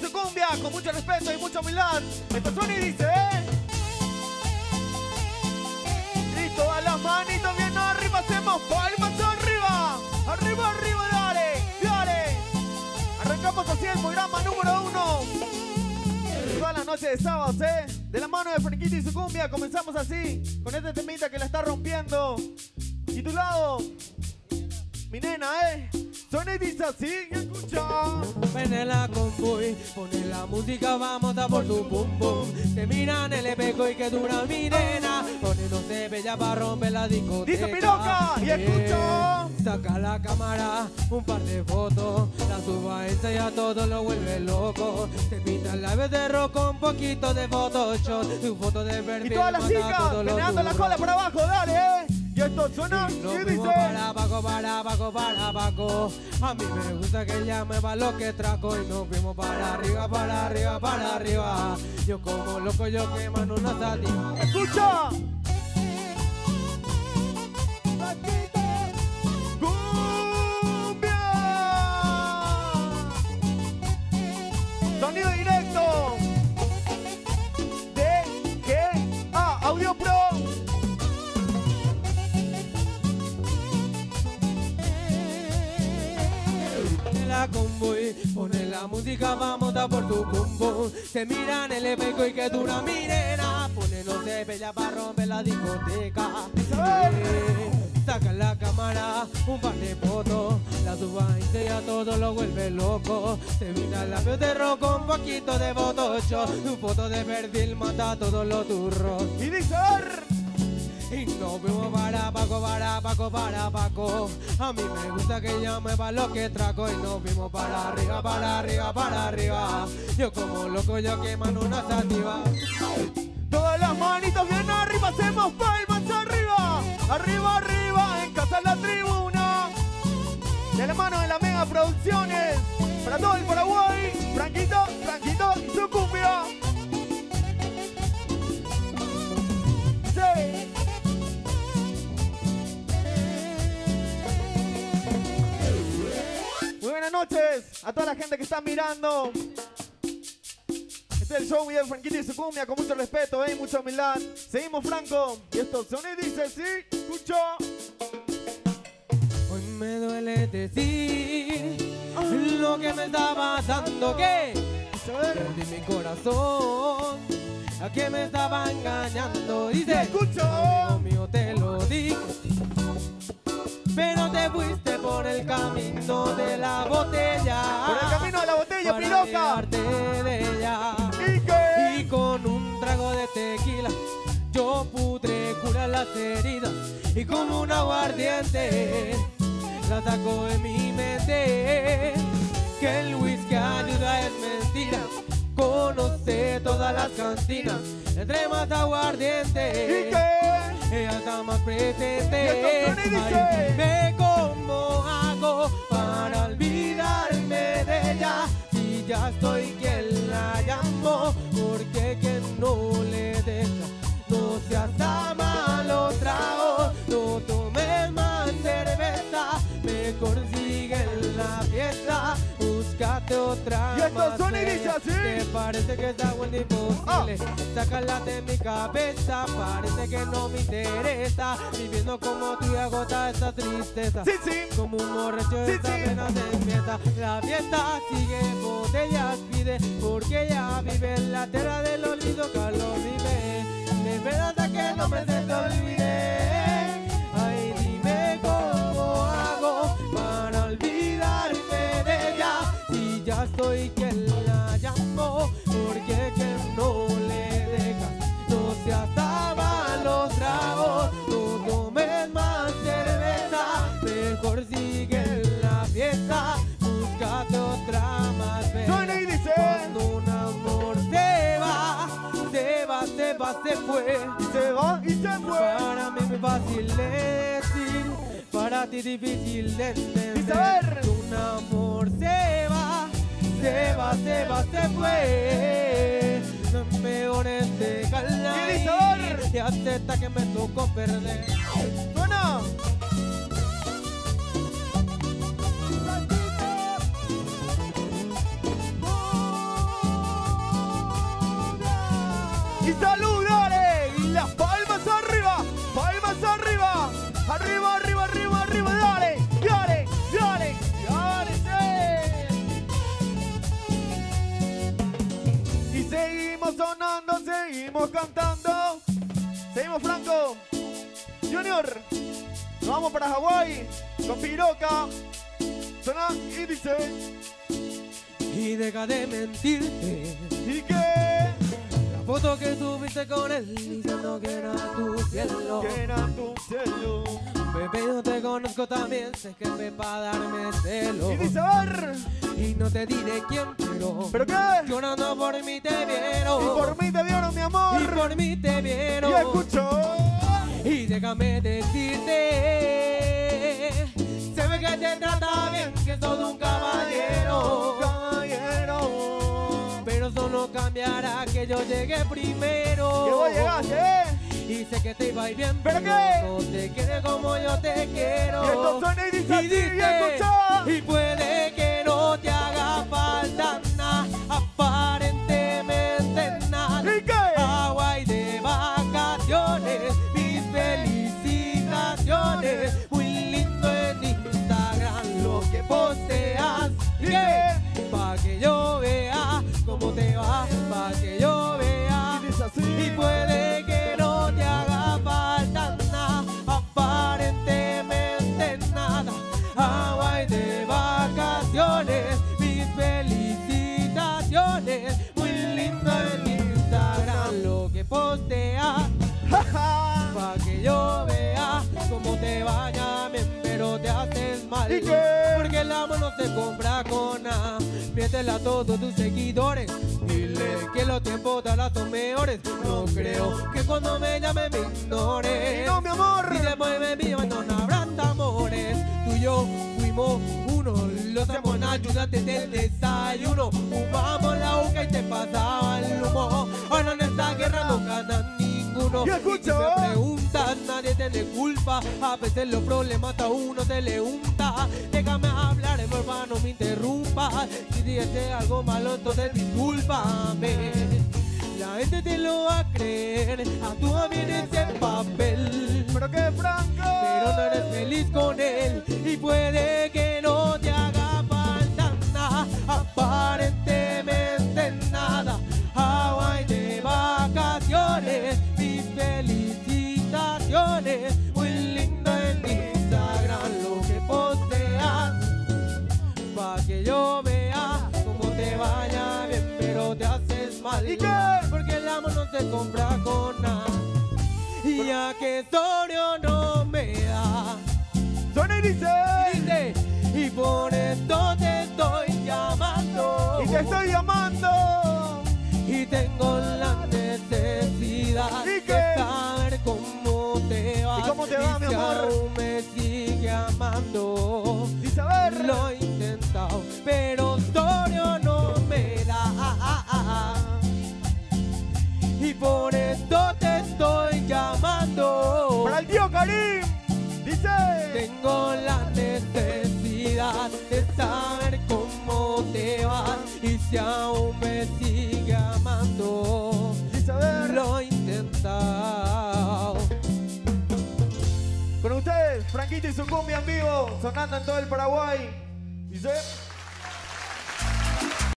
su cumbia, con mucho respeto y mucha humildad. Esto suena y dice, ¿eh? Y todas las manitos bien arriba, hacemos palmas arriba. Arriba, arriba, dale, dale. Arrancamos así el programa número uno. Toda la noche de sábados, ¿eh? De la mano de Franquito y su cumbia, comenzamos así, con este temita que la está rompiendo. Titulado, mi nena, ¿eh? Suena y dice así, la convoy, pone la música, vamos a por tu pum pum. Te miran el espejo y que dura mi nena. Pone no se bella para romper la discoteca. Dice Piroca, y escucha. Saca la cámara, un par de fotos. La suba a Insta y a todo lo vuelve loco. Te pinta el labio de rojo con un poquito de Photoshop. Tu foto de Y perfil todas las chicas, meneando la cola por abajo, dale, ¿eh? Y esto suena Y dice. para abajo, para abajo, para abajo. A mí me gusta que ella me va lo que traco y nos fuimos para arriba, para arriba, para arriba. Yo como loco, yo quemando una sativa. ¡Escucha! Música, vamos a por tu combo. Se miran el espejo y que dura mi nena. Pone no se bella para romper la discoteca. Eh, Saca la cámara, un par de fotos, la suba y ya todo lo vuelve loco. Se mira la piel de rojo, un poquito de Photoshop, tu foto de perfil mata todos los turros. Y dice. Y nos fuimos para abajo, para abajo, para abajo. A mí me gusta que ella me va lo que traco. Y nos fuimos para arriba, para arriba, para arriba. Yo como loco, yo quemando una sativa. Todas las manitos bien arriba, hacemos palmas arriba, arriba, arriba, en casa en la tribuna. De la mano de la Mega Producciones, para todo el Paraguay, Franquito, Franquito y su cumbia. Buenas noches a toda la gente que está mirando. Este es el show de Franquito y su cumbia con mucho respeto ¿eh? y mucha humildad. Seguimos, Franco. Y esto y dice, sí, escucho. Hoy me duele decir lo que me está pasando. Que perdí mi corazón. A que me estaba engañando. Dice, escucho. amigo mío, te lo digo. Pero te fuiste por el camino de la botella. Por el camino de la botella, ella. ¿Y qué? Y con un trago de tequila yo pude curar las heridas y como un aguardiente la saco de mi mente que el whisky ayuda es mentira conoce todas las cantinas entre más ¿Y aguardiente qué? Ella está más dice. Ay, dime cómo hago para olvidarme de ella si ya estoy quien la llamo esto suena y dice así. Te parece que está bueno imposible. Sácala de mi cabeza Parece que no me interesa. Viviendo como tú y agota esta tristeza. Sí, sí. Como un borracho Sí, esta sí. pena se empieza La fiesta sigue, botellas pide Porque ella vive en la tierra del olvido que lo vive. De verdad que no me te olvide fue, se va y se fue. Para mí es fácil decir, para ti difícil entender. Y saber. Un amor se va, se va, se va, se fue. No me pones de callar. Y acepta que me tocó perder. ¡Suena! ¡Y salud! Cantando. Seguimos, Franco. Junior. Nos vamos para Hawái con Piroca. Suena y dice. Y deja de mentirte. ¿Y qué? La foto que subiste con él diciendo que era tu cielo. Que era tu cielo. Conozco también, sé que me pa' darme celo. Y dice. Y no te diré quién, pero. ¿Pero qué? Llorando por mí te vieron. Y por mí te vieron, mi amor. Y por mí te vieron. Y escucho. Y déjame decirte, se ve que te trata bien, que sos un caballero. Caballero. Pero eso no cambiará que yo llegué primero. Que vos llegaste, Y sé que te iba a ir bien, ¿Pero pero qué? no te quieres como yo te quiero. Y esto suena y dice y y puede que no te haga falta nada, aparentemente nada. ¿Y qué? Hawaii de vacaciones, mis felicitaciones. Muy lindo en Instagram lo que posteas. ¿Y ¿Y qué? Pa' que yo vea cómo te va, pa' que yo vea. Y dice así. Y puede compra con nada. Miéntele a todos tus seguidores. Dile que los tiempos de ahora son mejores. No creo que cuando me llame me ignores. no, mi amor. Y después me envío, no habrán amores. Tú y yo fuimos uno. Los amo en ayudarte del desayuno. Fumamos la boca y te pasaba el humo. Ahora en esta guerra no ganan ninguno. Y escucha. Nadie tiene culpa. A veces los problemas a uno se le unta. Déjame hablar, porfa, no me interrumpas. Si dijiste algo malo, entonces discúlpame. La gente te lo va a creer. Actúa bien se compra con nada. Y ya que Sorio no me da si aún me sigue amando. Ver. Lo he intentado. Con ustedes, Franquito y su cumbia en vivo, sonando en todo el Paraguay. Dice.